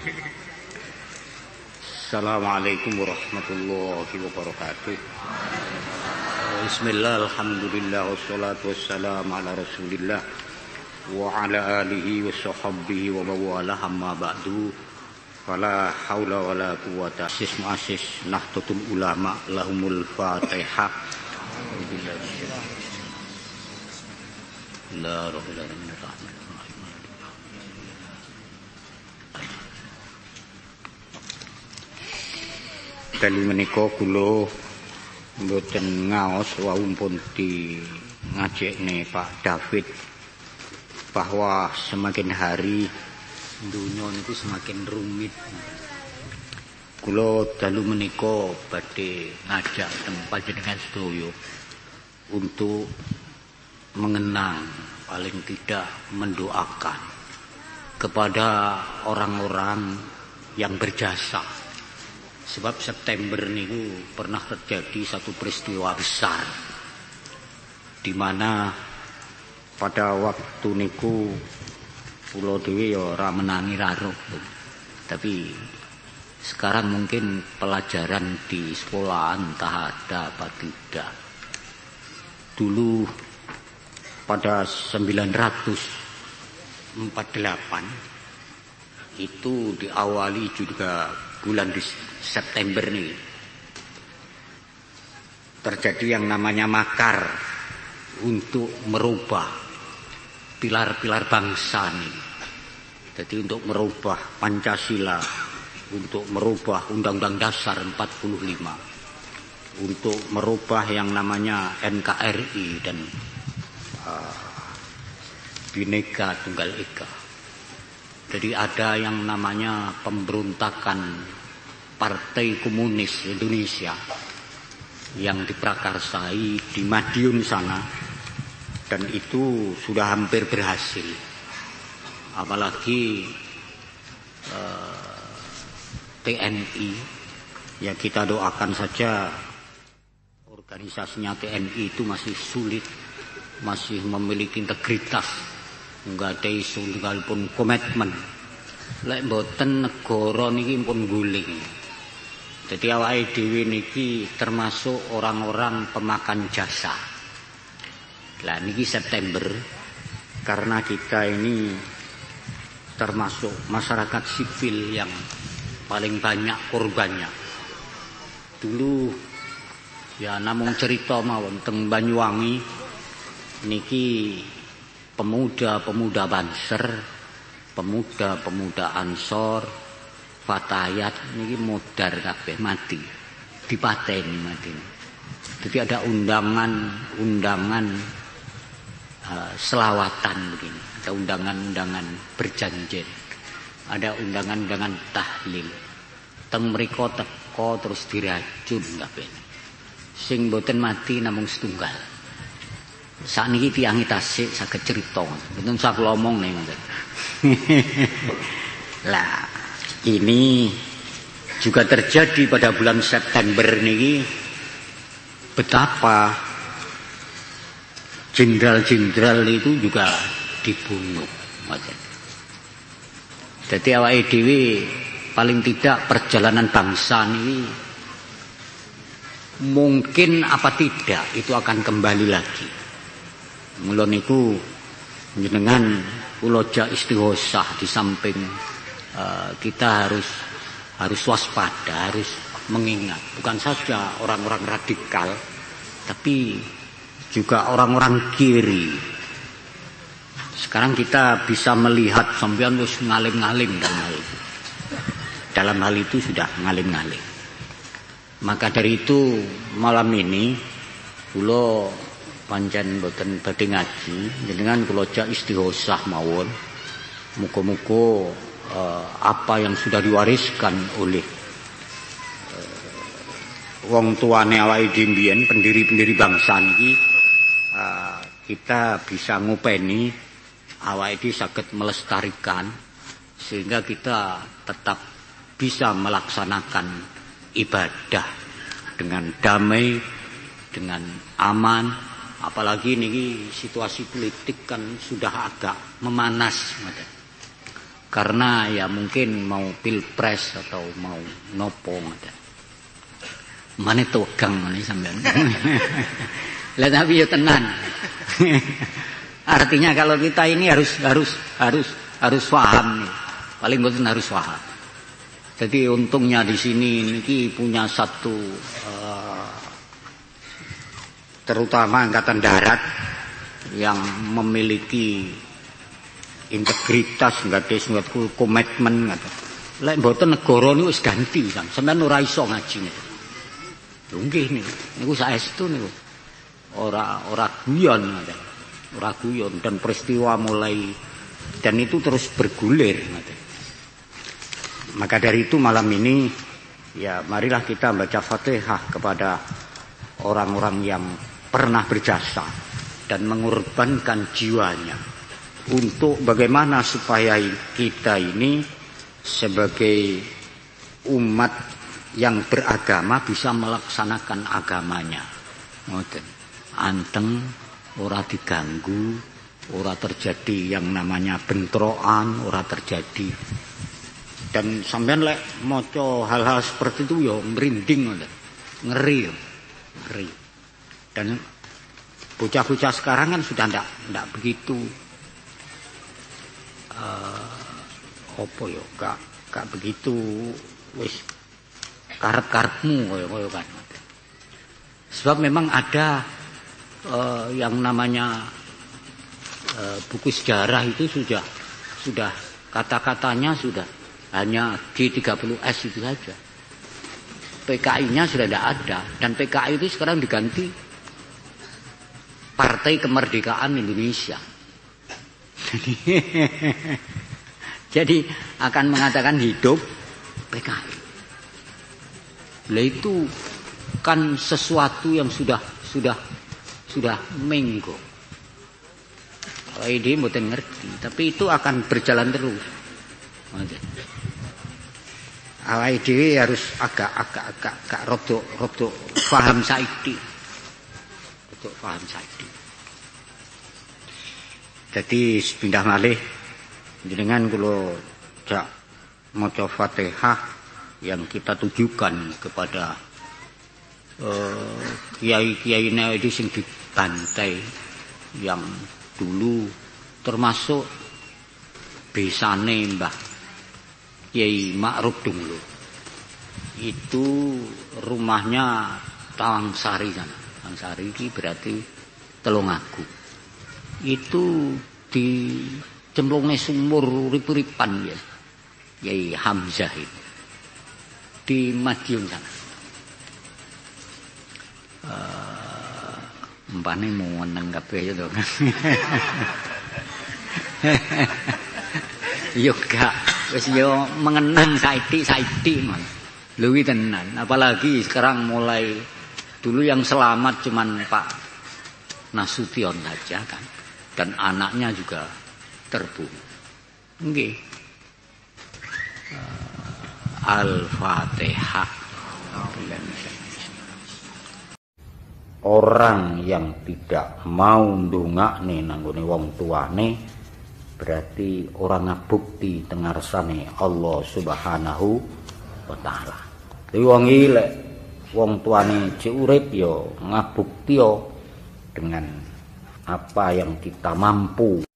Assalamualaikum warahmatullahi wabarakatuh. Bismillah, alhamdulillah, wassalatu wassalamu ala rasulillah wa ala alihi wa sahbihi wa mawala amma ba'du fala hawla wa la quwata asis muasis nahdlatul ulama lahumul fatihah La Dalu menika kula mboten ngaos wau pun di ngajekne Pak David bahwa semakin hari dunia niku semakin rumit. Kula dalu menika badhe ngajak tempat jenengan sedaya untuk mengenang paling tidak mendoakan kepada orang-orang yang berjasa Sebab September niku pernah terjadi satu peristiwa besar di mana pada waktu niku pulau dewi ya ora menangi raruh. Tapi sekarang mungkin pelajaran di sekolah entah ada apa tidak. Dulu pada 948 itu diawali juga bulan September ini terjadi yang namanya makar untuk merubah pilar-pilar bangsa ini. Jadi untuk merubah Pancasila, untuk merubah Undang-Undang Dasar 45, untuk merubah yang namanya NKRI dan uh, Bhinneka Tunggal Ika. Jadi ada yang namanya pemberontakan Partai Komunis Indonesia yang diprakarsai di Madiun sana. Dan itu sudah hampir berhasil. Apalagi eh, TNI ya kita doakan saja organisasinya TNI itu masih sulit masih memiliki integritas enggak ada isu pun komitmen lek mboten negara niki pun guling jadi awake dhewe niki termasuk orang-orang pemakan jasa. Lah niki September karena kita ini termasuk masyarakat sipil yang paling banyak korbannya. Dulu ya namung cerita mawon teng Banyuwangi niki pemuda-pemuda Banser, pemuda-pemuda Ansor, fatayat ini modar kabeh mati dipateni mati. Jadi ada undangan-undangan uh, selawatan begini ada undangan-undangan berjanji ada undangan-undangan tahlil. Teng mriko teko terus diracun kabeh. Sing boten mati namung setunggal saat ini tiangi tasik saged cerita mboten sak ngomong nih lah ini juga terjadi pada bulan September ini betapa jenderal-jenderal itu juga dibunuh. Jadi awal dhewe paling tidak perjalanan bangsa ini mungkin apa tidak itu akan kembali lagi. Mulai niku jenengan kula istighosah di samping Eh, kita harus harus waspada, harus mengingat bukan saja orang-orang radikal tapi juga orang-orang kiri. Sekarang kita bisa melihat sampean wis ngalim-ngalim dalam hal itu. Dalam hal itu sudah ngalim-ngalim. Maka dari itu malam ini kula pancen boten badhe ngaji jenengan kula jak istighosah mawon. Muga-muga uh, apa yang sudah diwariskan oleh uh, wong tuane awake dhewe pendiri-pendiri bangsa niki uh, kita bisa ngupeni awake dhewe saged melestarikan sehingga kita tetap bisa melaksanakan ibadah dengan damai dengan aman apalagi ini situasi politik kan sudah agak memanas karena ya mungkin mau pilpres atau mau nopo mana togang mana sampean. Lah tapi ya tenan. Artinya kalau kita ini harus harus harus harus paham nih. Paling betul harus paham. Jadi untungnya di sini ini punya satu uh, terutama angkatan darat yang memiliki integritas nggak ada nggak komitmen nggak lek mboten negara niku wis ganti kan sampean ora iso ngaji niku lho nggih niku. Niku saestu niku. Ora ora guyon ngoten ora guyon. Dan peristiwa mulai dan itu terus bergulir ngoten maka dari itu malam ini ya marilah kita baca Fatihah kepada orang-orang yang pernah berjasa dan mengorbankan jiwanya untuk bagaimana supaya kita ini sebagai umat yang beragama bisa melaksanakan agamanya. Anteng ora diganggu, ora terjadi yang namanya bentrokan, ora terjadi. Dan sampean lek maca hal-hal seperti itu ya merinding. Ngeri. Ngeri. Dan bocah-bocah sekarang kan sudah ndak ndak begitu. Uh, apa ya? Gak gak begitu. Wis karep-karepmu kaya kan. Sebab memang ada uh, yang namanya uh, buku sejarah itu sudah sudah kata-katanya sudah hanya G30S itu saja. PKI-nya sudah tidak ada. Dan PKI itu sekarang diganti Partai Kemerdekaan Indonesia Jadi akan mengatakan hidup PKI. Lah itu kan sesuatu yang sudah sudah sudah menggo. Ide mboten ngerti, tapi itu akan berjalan terus. Awake dhewe harus agak-agak agak agak rodok rodok paham saiki. Rodok paham saiki. Jadi pindah malih jenengan kula jak maca Fatihah yang kita tujukan kepada uh, kiai-kiai itu sing dibantai yang dulu termasuk besane Mbah Kiai Ma'ruf dulu. Itu rumahnya Tawang Sari sana. Tawang Sari ini berarti Telungagu itu di cemplungnya sumur urip-uripan ya. Yai Hamzah itu. Di Madiun sana. Uh, Mpane mau meneng kabeh ya to. Yo gak wis yo mengenang saiki saiki man. Luwi tenan, apalagi sekarang mulai dulu yang selamat cuman Pak Nasution saja kan dan anaknya juga terbunuh. Nggih. Al-Fatihah. Orang yang tidak mau ndongakne nanggone wong tuane berarti orang ngabukti tengarsane Allah Subhanahu wa taala. Wong ilek wong tuane cek urip ya ngabukti dengan apa yang kita mampu